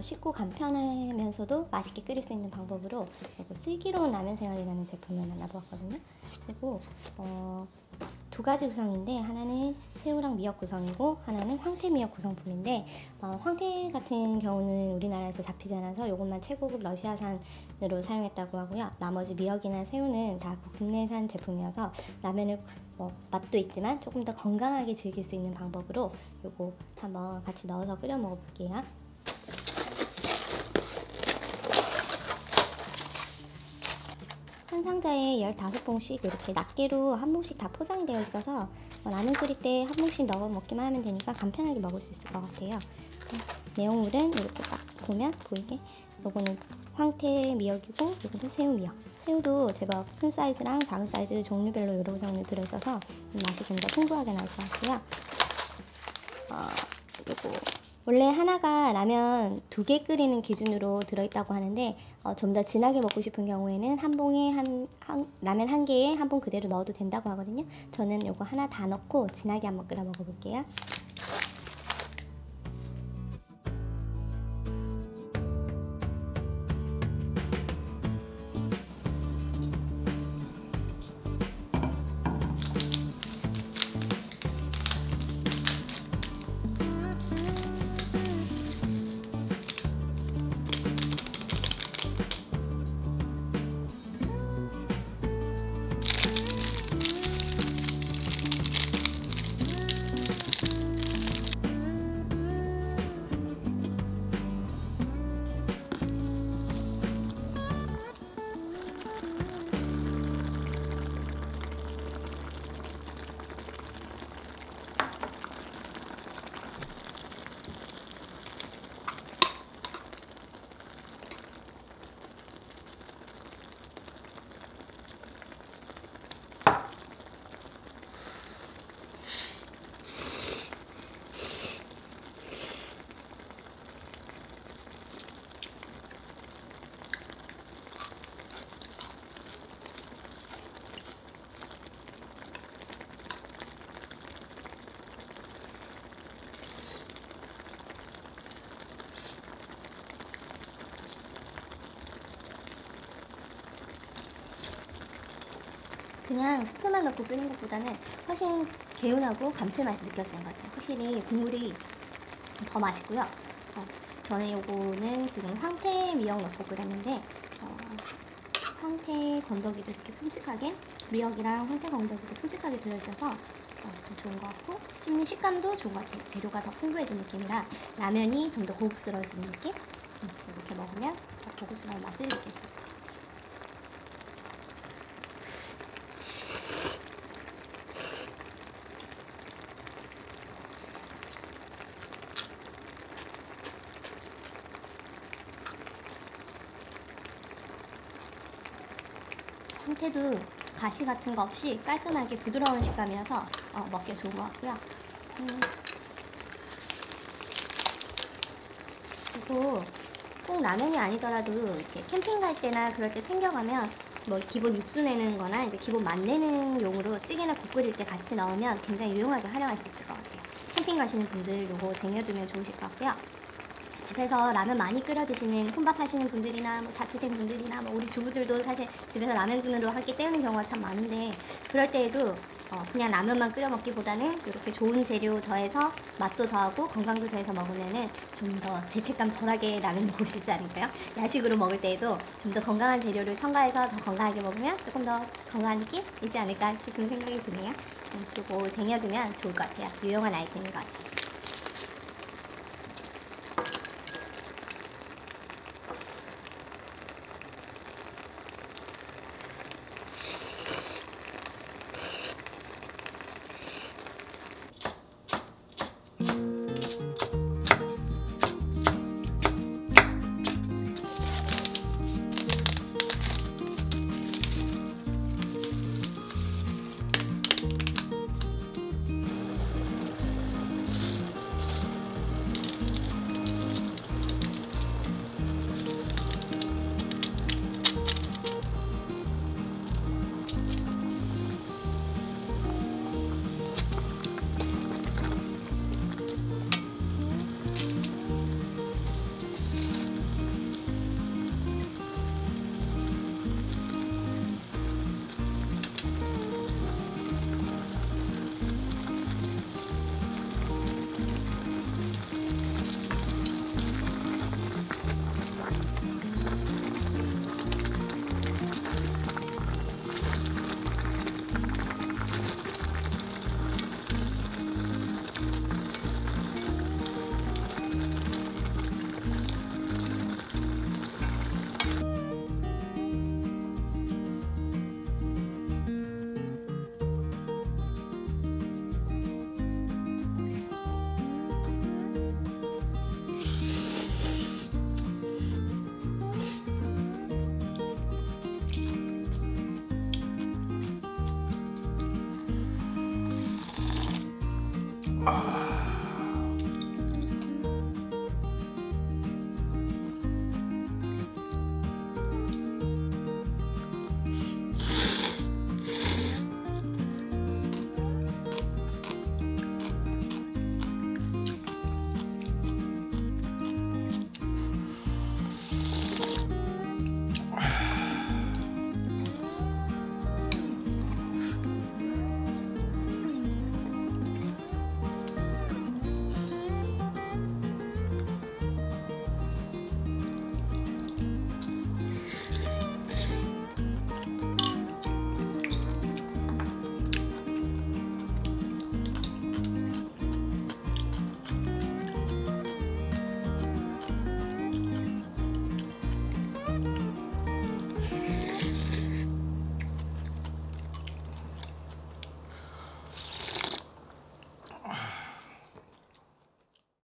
좀더 쉽고 간편하면서도 맛있게 끓일 수 있는 방법으로 이거 슬기로운 라면 생활이라는 제품을 만나보았거든요. 그리고 어, 두 가지 구성인데 하나는 새우랑 미역 구성이고 하나는 황태 미역 구성품인데 어, 황태 같은 경우는 우리나라에서 잡히지 않아서 이것만 최고급 러시아산으로 사용했다고 하고요. 나머지 미역이나 새우는 다 국내산 제품이어서 라면을 뭐 맛도 있지만 조금 더 건강하게 즐길 수 있는 방법으로 요거 한번 같이 넣어서 끓여 먹어볼게요. 한 상자에 15봉씩 이렇게 낱개로 한 봉씩 다 포장이 되어 있어서 뭐 라면 끓일 때 한 봉씩 넣어 먹기만 하면 되니까 간편하게 먹을 수 있을 것 같아요. 내용물은 이렇게 딱 보면 보이게 요거는 황태 미역이고 요거는 새우 미역. 새우도 제법 큰 사이즈랑 작은 사이즈 종류별로 여러 종류 들어있어서 맛이 좀 더 풍부하게 나올 것 같고요. 어, 그리고 원래 하나가 라면 두 개 끓이는 기준으로 들어있다고 하는데 어, 좀 더 진하게 먹고 싶은 경우에는 한 봉에 한, 한 라면 한 개에 한 봉 그대로 넣어도 된다고 하거든요. 저는 요거 하나 다 넣고 진하게 한번 끓여 먹어볼게요. 그냥 스프만 넣고 끓인 것보다는 훨씬 개운하고 감칠맛이 느껴지는 것 같아요. 확실히 국물이 더 맛있고요. 어, 저는 요거는 지금 황태 미역 넣고 끓였는데 어, 황태 건더기도 이렇게 큼직하게 미역이랑 황태 건더기도 큼직하게 들어있어서 어, 좀 좋은 것 같고 씹는 식감도 좋은 것 같아요. 재료가 더 풍부해진 느낌이라 라면이 좀 더 고급스러워지는 느낌? 음, 이렇게 먹으면 더 고급스러운 맛을 느낄 수 같아요. 황태도 가시 같은 거 없이 깔끔하게 부드러운 식감이어서 어, 먹기 좋은 것 같고요. 음. 그리고 꼭 라면이 아니더라도 이렇게 캠핑 갈 때나 그럴 때 챙겨가면 뭐 기본 육수 내는 거나 이제 기본 맛 내는 용으로 찌개나 국 끓일 때 같이 넣으면 굉장히 유용하게 활용할 수 있을 것 같아요. 캠핑 가시는 분들 요거 쟁여두면 좋으실 것 같고요. 집에서 라면 많이 끓여 드시는 혼밥 하시는 분들이나 뭐 자취생 분들이나 뭐 우리 주부들도 사실 집에서 라면으로 하기 때우는 경우가 참 많은데 그럴 때에도 어 그냥 라면만 끓여 먹기보다는 이렇게 좋은 재료 더해서 맛도 더하고 건강도 더해서 먹으면은 좀 더 죄책감 덜하게 라면 먹을 수 있지 않을까요? 야식으로 먹을 때에도 좀 더 건강한 재료를 첨가해서 더 건강하게 먹으면 조금 더 건강한 느낌 있지 않을까 싶은 생각이 드네요. 음, 그리고 쟁여두면 좋을 것 같아요. 유용한 아이템인 것 같아요.